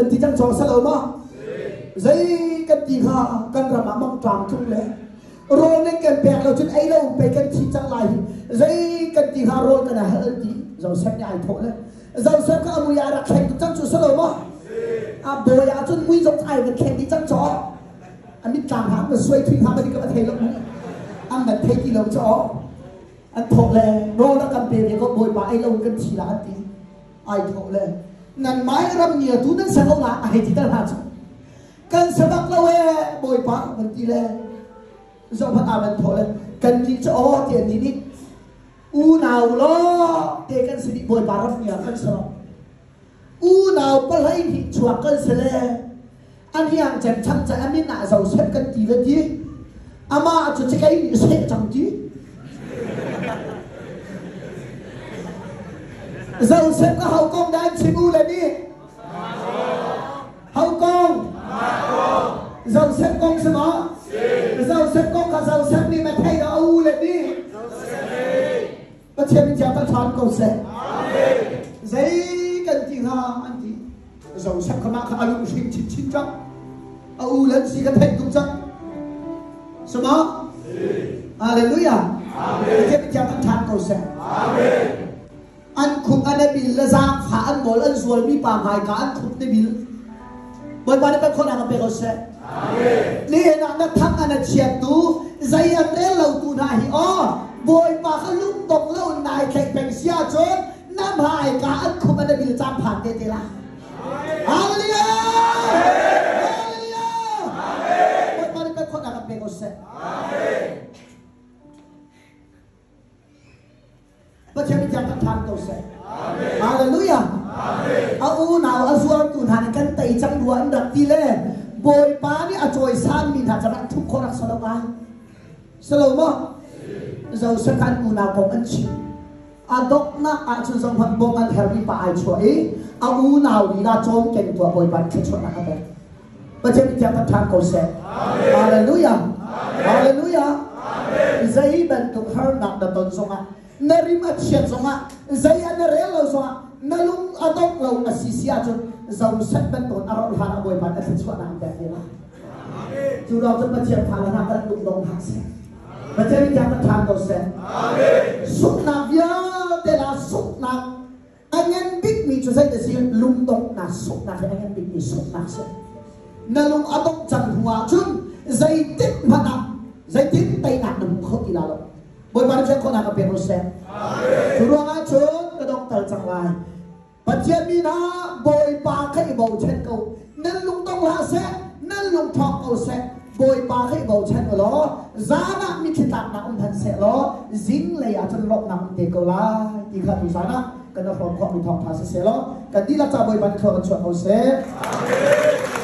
cần ti chang cho sa lo mà. Zai kan ti kha cần ra ma mang tram thung le rol ne kan pe lo chun ai lo pe kan ti chang lai zai kan ti kha rol kan ha ti zo sa ne ai tho le zo sa ka mu ya ra khen tu chang chu sa lo ma a bo ya chun mui ai kan khen cho anh biết làm hãng mà xuôi thủy hãng mà đi các thấy lắm anh mà thấy gì lâu cho. Anh thuộc lệ rô đã bèn thì có bồi bãi lâu, cần chỉ là anh tí ai thuộc lệ nên mãi râm nhiều thứ nên sợ không là ai thì ta làm chứ. Cần sợ bắt lâu ê bồi bãi mình đi lên. Do phát à mình thôi lệ cần chỉ cho tiền tí đi. U nào lo để cần sẽ đi bồi bãi rất nhiều cần sợ. U nào bắt lấy thì chuột cần sợ lệ anh hiang chen chăm chạy anh biết nạ, giàu xếp cần tí lên tí. Ama cho chạy cái xếp chẳng tí. Dầu xếp có hậu công đang xin u lên đi. Hậu con dầu xếp con xem nó dầu xếp con cả dầu xếp đi mà thay đó u lên đi. Có mình chào có chọn cầu xe. Giấy cần chỉ ha anh chị. Giàu xếp có mang alu xin chín chín trăm. U lên xí cái thành công chắc sao đó Hallelujah. Amen Chém bây giờ ta than cầu xe. Amen an khuk an bil la za pha an bol an zual mi pa ngai ka an khuk ne bil boy ba ne ba khona na pe ko se amen ni na na thang an chiat tu zai an le lo tu na hi o boy pa kha lum dong lo nai thek peng sia cho na bhai ka an khuk an bil cha pha te te la hallelujah hallelujah amen boy ba ne ba khona na pe ko se amen kau se. Amen. Hallelujah. Amen. Au nào ở xuống tu hành kan tay chang dua ndak ti le. Boy pa ni a choi san mi tha chang thuk khorak salo ai. Salo mo. Zau sekan u nào ko an chi. Adok na a chu zong phan bong an herbi pa ai choi. Au nào đi ra chong ken tua boy pan ke choi na ka Baca bicara tentang kau se. Hallelujah. Hallelujah. Zai bentuk har nak. Nerima cian songa na rim a thian zonga zai an re lo zonga na lung a dok lo na si si a chun zau sat ban ton a rol boy ban a thit chwa nam da ni la chu lo chun ma thian pha la na ban lung dong hak se ma thian ja ta tham do se suk na vya te la suk na anh em biết mi chu zai te si lung dong na suk na anh em mi suk na se na lung a chang hua chun zai tip ma na zai tip tay na nam khot ti la lo boy par chen khona ka pe ro se ruang a chun ka dok tal chang lai pathian mi na boy pa khai bo chen ko nan lung tong la se nan lung thok ko se boy pa khai bo chen lo za na mi thi tak na um than se lo zing lấy ya chun lok nam te ko la ti kha tu sa na ka na from kho mi thok tha se se lo ka di la cha boy ban kho chon ho se amen